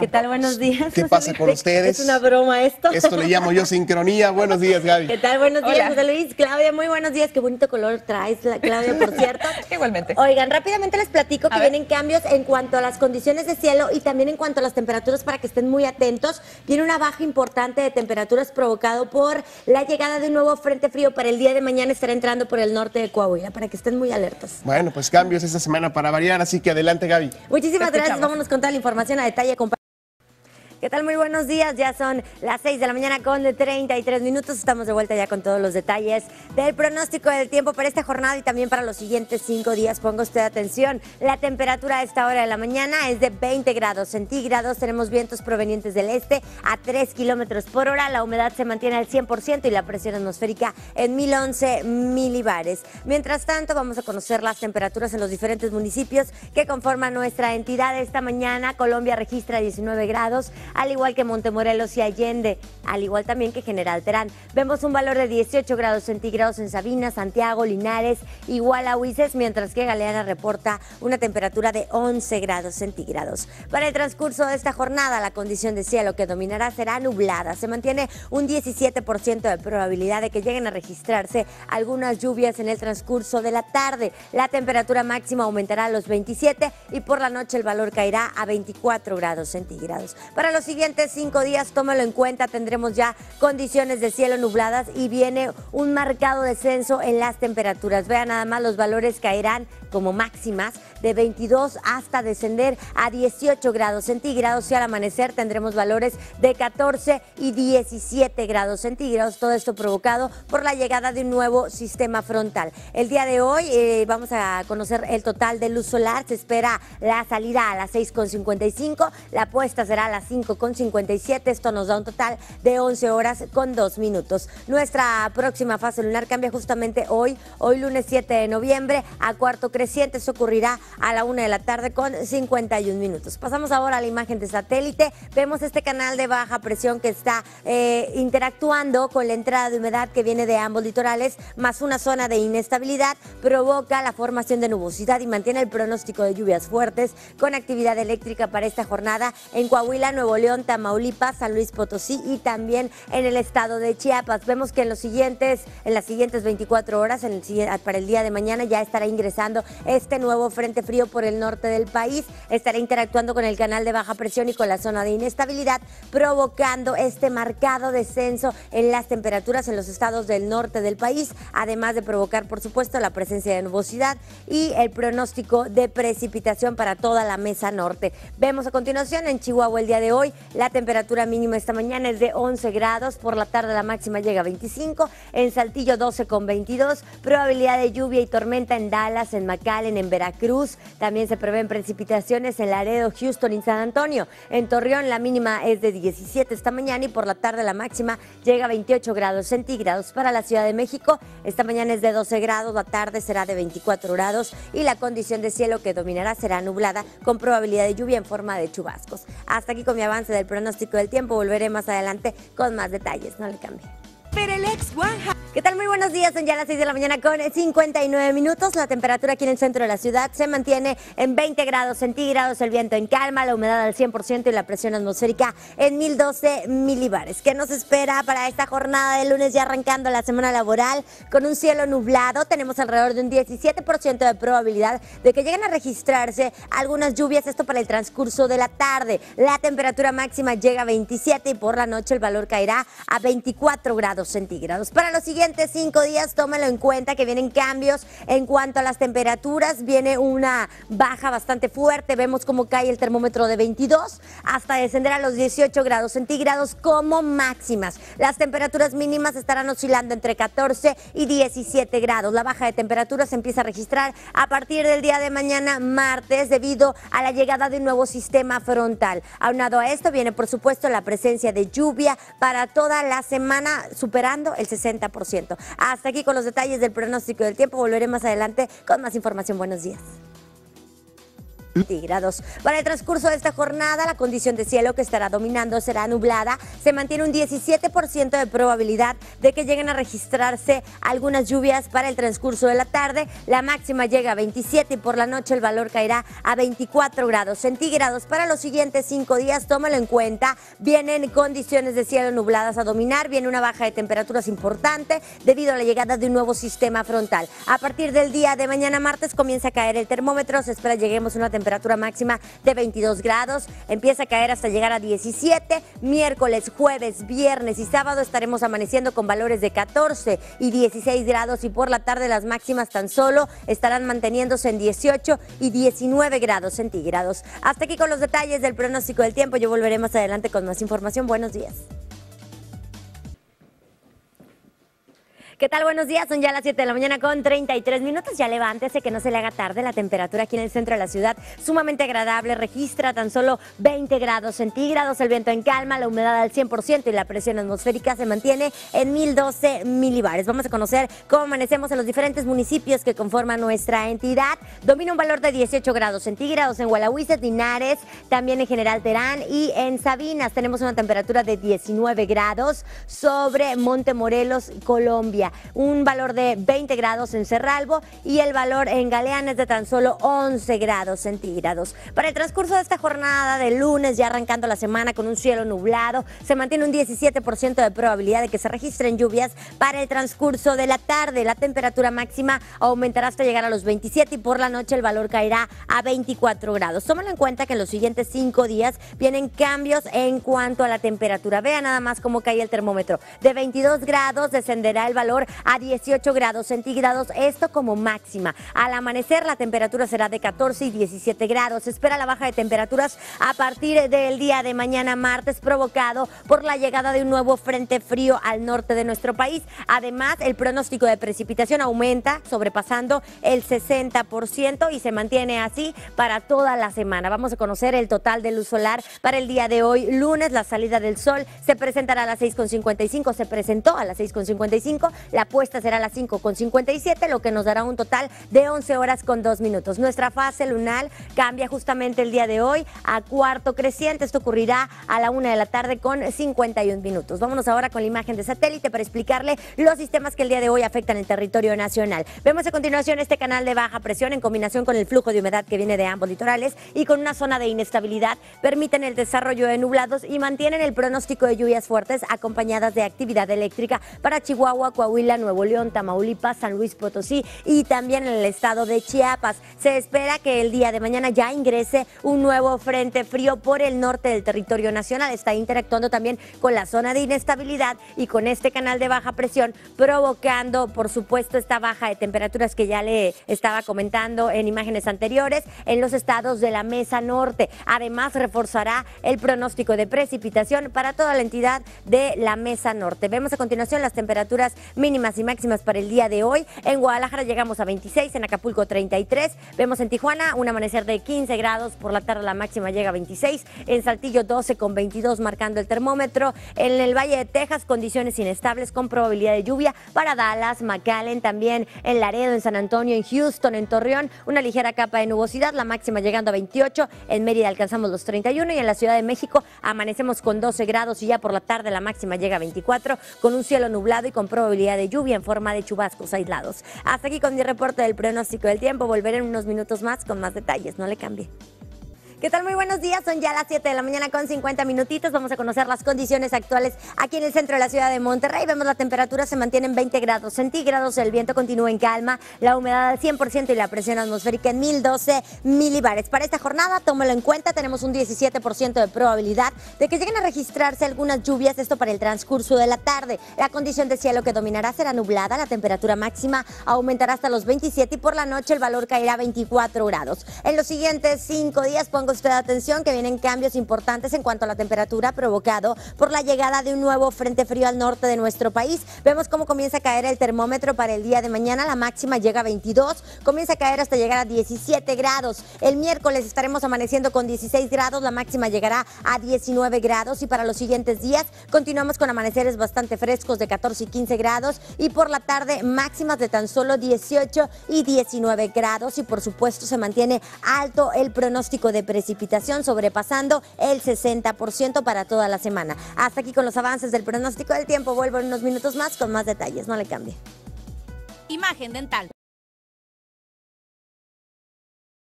¿Qué tal? Buenos días. ¿Qué pasa con ustedes? Es una broma esto. Esto le llamo yo sincronía. Buenos días, Gaby. ¿Qué tal? Buenos días, Hola. José Luis. Claudia, muy buenos días. Qué bonito color traes, la- Claudia, por cierto. Igualmente. Oigan, rápidamente les platico que ver. vienen cambios en cuanto a las condiciones de cielo y también en cuanto a las temperaturas para que estén muy atentos. Viene una baja importante de temperaturas provocado por la llegada de un nuevo frente frío para el día de mañana estará entrando por el norte de Coahuila para que estén muy alertas. Bueno, pues cambios esta semana para variar, así que adelante, Gaby. Muchísimas gracias. Vámonos con toda la información a detalle. compa- ¿Qué tal? Muy buenos días. Ya son las 6 de la mañana con 33 minutos. Estamos de vuelta ya con todos los detalles del pronóstico del tiempo para esta jornada y también para los siguientes cinco días. Ponga usted atención. La temperatura a esta hora de la mañana es de 20 grados centígrados. Tenemos vientos provenientes del este a 3 kilómetros por hora. La humedad se mantiene al 100% y la presión atmosférica en 1011 milibares. Mientras tanto, vamos a conocer las temperaturas en los diferentes municipios que conforman nuestra entidad. Esta mañana Colombia registra 19 grados, al igual que Montemorelos y Allende, al igual también que General Terán. Vemos un valor de 18 grados centígrados en Sabina, Santiago, Linares, a Huices, mientras que Galeana reporta una temperatura de 11 grados centígrados. Para el transcurso de esta jornada, la condición de cielo que dominará será nublada. Se mantiene un 17% de probabilidad de que lleguen a registrarse algunas lluvias en el transcurso de la tarde. La temperatura máxima aumentará a los 27 y por la noche el valor caerá a 24 grados centígrados. Siguientes cinco días, tómalo en cuenta, tendremos ya condiciones de cielo nubladas y viene un marcado descenso en las temperaturas. Vean nada más, los valores caerán como máximas de 22 hasta descender a 18 grados centígrados y al amanecer tendremos valores de 14 y 17 grados centígrados. Todo esto provocado por la llegada de un nuevo sistema frontal. El día de hoy eh, vamos a conocer el total de luz solar. Se espera la salida a las 6.55, la puesta será a las 5.57. Esto nos da un total de 11 horas con 2 minutos. Nuestra próxima fase lunar cambia justamente hoy, hoy lunes 7 de noviembre, a cuarto creciente. Esto ocurrirá a la 1 de la tarde con 51 minutos. Pasamos ahora a la imagen de satélite. Vemos este canal de baja presión que está eh, interactuando con la entrada de humedad que viene de ambos litorales, más una zona de inestabilidad, provoca la formación de nubosidad y mantiene el pronóstico de lluvias fuertes con actividad eléctrica para esta jornada en Coahuila, Nuevo León, Tamaulipas, San Luis Potosí y también en el estado de Chiapas. Vemos que en los siguientes, en las siguientes 24 horas, siguiente- para el día de mañana ya estará ingresando este nuevo frente frío por el norte del país, estará interactuando con el canal de baja presión y con la zona de inestabilidad, provocando este marcado descenso en las temperaturas en los estados del norte del país, además de provocar, por supuesto, la presencia de nubosidad y el pronóstico de precipitación para toda la mesa norte. Vemos a continuación en Chihuahua el día de hoy, la temperatura mínima esta mañana es de 11 grados, por la tarde la máxima llega a 25, en Saltillo 12 con 22, probabilidad de lluvia y tormenta en Dallas, en McAllen, en Veracruz, también se prevén precipitaciones en Laredo, Houston y San Antonio. En Torreón la mínima es de 17 esta mañana y por la tarde la máxima llega a 28 grados centígrados. Para la Ciudad de México, esta mañana es de 12 grados, la tarde será de 24 grados y la condición de cielo que dominará será nublada con probabilidad de lluvia en forma de chubascos. Hasta aquí con mi avance del pronóstico del tiempo, volveré más adelante con más detalles, no le cambie. Perelex One. ¿Qué tal? Muy buenos días, son ya las 6 de la mañana con 59 minutos. La temperatura aquí en el centro de la ciudad se mantiene en 20 grados centígrados, el viento en calma, la humedad al 100% y la presión atmosférica en 1012 milibares. ¿Qué nos espera para esta jornada de lunes ya arrancando la semana laboral con un cielo nublado? Tenemos alrededor de un 17% de probabilidad de que lleguen a registrarse algunas lluvias, esto para el transcurso de la tarde. La temperatura máxima llega a 27 y por la noche el valor caerá a 24 grados centígrados. Para los siguientes cinco días, tómalo en cuenta que vienen cambios en cuanto a las temperaturas. Viene una baja bastante fuerte. Vemos cómo cae el termómetro de 22 hasta descender a los 18 grados centígrados como máximas. Las temperaturas mínimas estarán oscilando entre 14 y 17 grados. La baja de temperatura se empieza a registrar a partir del día de mañana, martes, debido a la llegada de un nuevo sistema frontal. Aunado a esto, viene por supuesto la presencia de lluvia para toda la semana, superando el 60%. Hasta aquí con los detalles del pronóstico del tiempo. Volveré más adelante con más información. Buenos días. Centígrados. Para el transcurso de esta jornada, la condición de cielo que estará dominando será nublada. Se mantiene un 17% de probabilidad de que lleguen a registrarse algunas lluvias para el transcurso de la tarde. La máxima llega a 27 y por la noche el valor caerá a 24 grados centígrados. Para los siguientes cinco días, tómalo en cuenta. Vienen condiciones de cielo nubladas a dominar, viene una baja de temperaturas importante debido a la llegada de un nuevo sistema frontal. A partir del día de mañana martes comienza a caer el termómetro, se espera lleguemos a una temperatura máxima de 22 grados, empieza a caer hasta llegar a 17, miércoles, jueves, viernes y sábado estaremos amaneciendo con valores de 14 y 16 grados y por la tarde las máximas tan solo estarán manteniéndose en 18 y 19 grados centígrados. Hasta aquí con los detalles del pronóstico del tiempo, yo volveré más adelante con más información. Buenos días. ¿Qué tal? Buenos días. Son ya las 7 de la mañana con 33 minutos. Ya levántese, que no se le haga tarde. La temperatura aquí en el centro de la ciudad sumamente agradable. Registra tan solo 20 grados centígrados. El viento en calma, la humedad al 100% y la presión atmosférica se mantiene en 1012 milibares. Vamos a conocer cómo amanecemos en los diferentes municipios que conforman nuestra entidad. Domina un valor de 18 grados centígrados en Gualahuises, Linares, también en General Terán y en Sabinas. Tenemos una temperatura de 19 grados sobre Montemorelos, Colombia un valor de 20 grados en Cerralbo y el valor en Galeán es de tan solo 11 grados centígrados. Para el transcurso de esta jornada de lunes, ya arrancando la semana con un cielo nublado, se mantiene un 17% de probabilidad de que se registren lluvias para el transcurso de la tarde. La temperatura máxima aumentará hasta llegar a los 27 y por la noche el valor caerá a 24 grados. Tómalo en cuenta que en los siguientes cinco días vienen cambios en cuanto a la temperatura. Vea nada más cómo cae el termómetro. De 22 grados descenderá el valor a 18 grados centígrados, esto como máxima. Al amanecer la temperatura será de 14 y 17 grados. Se espera la baja de temperaturas a partir del día de mañana martes provocado por la llegada de un nuevo frente frío al norte de nuestro país. Además, el pronóstico de precipitación aumenta sobrepasando el 60% y se mantiene así para toda la semana. Vamos a conocer el total de luz solar para el día de hoy, lunes. La salida del sol se presentará a las 6.55, se presentó a las 6.55. La puesta será a las 5.57, lo que nos dará un total de 11 horas con 2 minutos. Nuestra fase lunar cambia justamente el día de hoy a cuarto creciente. Esto ocurrirá a la 1 de la tarde con 51 minutos. Vámonos ahora con la imagen de satélite para explicarle los sistemas que el día de hoy afectan el territorio nacional. Vemos a continuación este canal de baja presión en combinación con el flujo de humedad que viene de ambos litorales y con una zona de inestabilidad permiten el desarrollo de nublados y mantienen el pronóstico de lluvias fuertes acompañadas de actividad eléctrica para Chihuahua, Coahuila, Nuevo León, Tamaulipas, San Luis Potosí y también en el estado de Chiapas. Se espera que el día de mañana ya ingrese un nuevo frente frío por el norte del territorio nacional. Está interactuando también con la zona de inestabilidad y con este canal de baja presión, provocando, por supuesto, esta baja de temperaturas que ya le estaba comentando en imágenes anteriores en los estados de la Mesa Norte. Además, reforzará el pronóstico de precipitación para toda la entidad de la Mesa Norte. Vemos a continuación las temperaturas mínimas y máximas para el día de hoy. En Guadalajara llegamos a 26, en Acapulco 33. Vemos en Tijuana un amanecer de 15 grados, por la tarde la máxima llega a 26. En Saltillo 12 con 22 marcando el termómetro. En el Valle de Texas condiciones inestables con probabilidad de lluvia para Dallas, McAllen, también en Laredo, en San Antonio, en Houston, en Torreón, una ligera capa de nubosidad, la máxima llegando a 28. En Mérida alcanzamos los 31 y en la Ciudad de México amanecemos con 12 grados y ya por la tarde la máxima llega a 24 con un cielo nublado y con probabilidad de lluvia en forma de chubascos aislados. Hasta aquí con mi reporte del pronóstico del tiempo. Volveré en unos minutos más con más detalles. No le cambie. ¿Qué tal? Muy buenos días. Son ya las 7 de la mañana con 50 minutitos. Vamos a conocer las condiciones actuales aquí en el centro de la ciudad de Monterrey. Vemos la temperatura se mantiene en 20 grados centígrados. El viento continúa en calma. La humedad al 100% y la presión atmosférica en 1012 milibares. Para esta jornada, tómalo en cuenta, tenemos un 17% de probabilidad de que lleguen a registrarse algunas lluvias. Esto para el transcurso de la tarde. La condición de cielo que dominará será nublada. La temperatura máxima aumentará hasta los 27 y por la noche el valor caerá a 24 grados. En los siguientes cinco días pongo ponga usted atención que vienen cambios importantes en cuanto a la temperatura provocado por la llegada de un nuevo frente frío al norte de nuestro país. Vemos cómo comienza a caer el termómetro para el día de mañana. La máxima llega a 22, comienza a caer hasta llegar a 17 grados. El miércoles estaremos amaneciendo con 16 grados, la máxima llegará a 19 grados y para los siguientes días continuamos con amaneceres bastante frescos de 14 y 15 grados y por la tarde máximas de tan solo 18 y 19 grados y por supuesto se mantiene alto el pronóstico de precipitación sobrepasando el 60% para toda la semana. Hasta aquí con los avances del pronóstico del tiempo. Vuelvo en unos minutos más con más detalles. No le cambie. Imagen dental.